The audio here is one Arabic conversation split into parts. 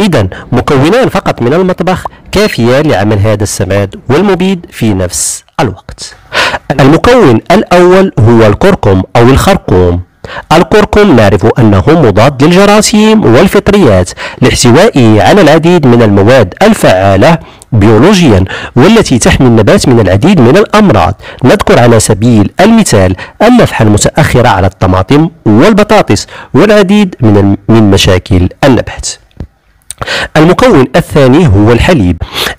إذا مكونان فقط من المطبخ كافيان لعمل هذا السماد والمبيد في نفس الوقت. المكون الأول هو الكركم أو الخرقوم. الكركم نعرف أنه مضاد للجراثيم والفطريات لاحتوائه على العديد من المواد الفعالة بيولوجيا والتي تحمي النبات من العديد من الأمراض. نذكر على سبيل المثال النفحة المتأخرة على الطماطم والبطاطس والعديد من من مشاكل النبات. المكون الثاني هو الحليب.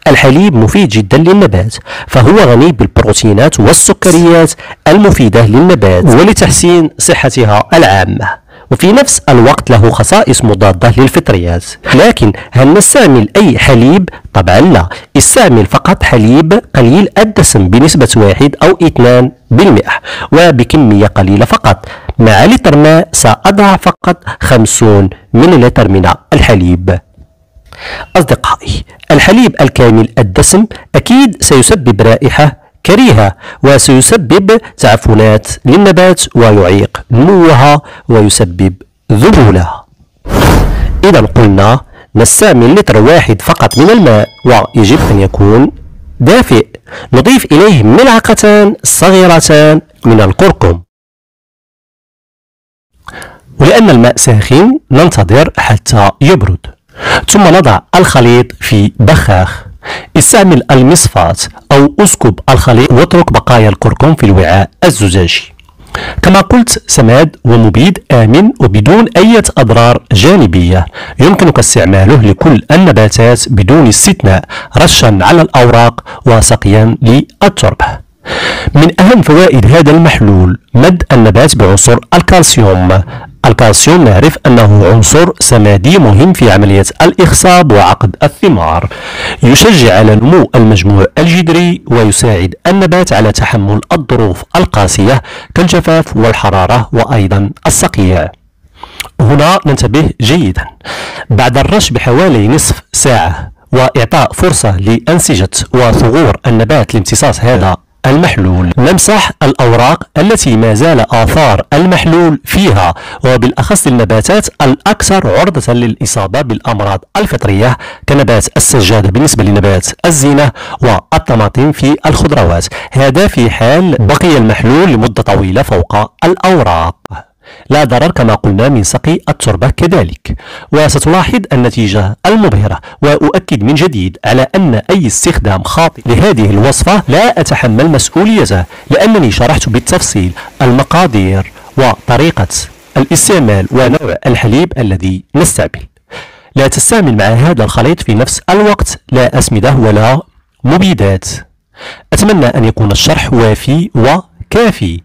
الحليب مفيد جدا للنبات فهو غني بالبروتينات والسكريات المفيدة للنبات ولتحسين صحتها العامة. وفي نفس الوقت له خصائص مضادة للفطريات. لكن هل نستعمل أي حليب؟ طبعا لا. استعمل فقط حليب قليل الدسم بنسبة واحد أو اثنان بالمئة وبكمية قليلة فقط. مع لتر ماء سأضع فقط خمسون من لتر من الحليب. أصدقائي الحليب الكامل الدسم أكيد سيسبب رائحة كريهة وسيسبب تعفنات للنبات ويعيق نموها ويسبب ذبولها إذا قلنا نستعمل لتر واحد فقط من الماء ويجب أن يكون دافئ نضيف إليه ملعقتان صغيرتان من الكركم ولأن الماء ساخن ننتظر حتى يبرد. ثم نضع الخليط في بخاخ. استعمل المصفاة أو أسكب الخليط واترك بقايا الكركم في الوعاء الزجاجي. كما قلت سماد ومبيد آمن وبدون أي أضرار جانبية. يمكنك استعماله لكل النباتات بدون استثناء رشا على الأوراق وسقيا للتربة. من أهم فوائد هذا المحلول مد النبات بعنصر الكالسيوم. الكالسيوم نعرف أنه عنصر سمادي مهم في عملية الإخصاب وعقد الثمار. يشجع على نمو المجموع الجذري ويساعد النبات على تحمل الظروف القاسية كالجفاف والحرارة وأيضا الصقيع هنا ننتبه جيدا. بعد الرش بحوالي نصف ساعة وإعطاء فرصة لأنسجة وثغور النبات لامتصاص هذا المحلول. نمسح الأوراق التي ما زال آثار المحلول فيها وبالأخص النباتات الأكثر عرضة للإصابة بالأمراض الفطرية كنبات السجادة بالنسبة لنبات الزينة والطماطم في الخضروات. هذا في حال بقي المحلول لمدة طويلة فوق الأوراق. لا ضرر كما قلنا من سقي التربة كذلك. وستلاحظ النتيجة المبهرة وأؤكد من جديد على أن أي استخدام خاطئ لهذه الوصفة لا أتحمل مسؤوليته لأنني شرحت بالتفصيل المقادير وطريقة الاستعمال ونوع الحليب الذي نستعمل. لا تستعمل مع هذا الخليط في نفس الوقت لا أسمدة ولا مبيدات. أتمنى أن يكون الشرح وافي وكافي.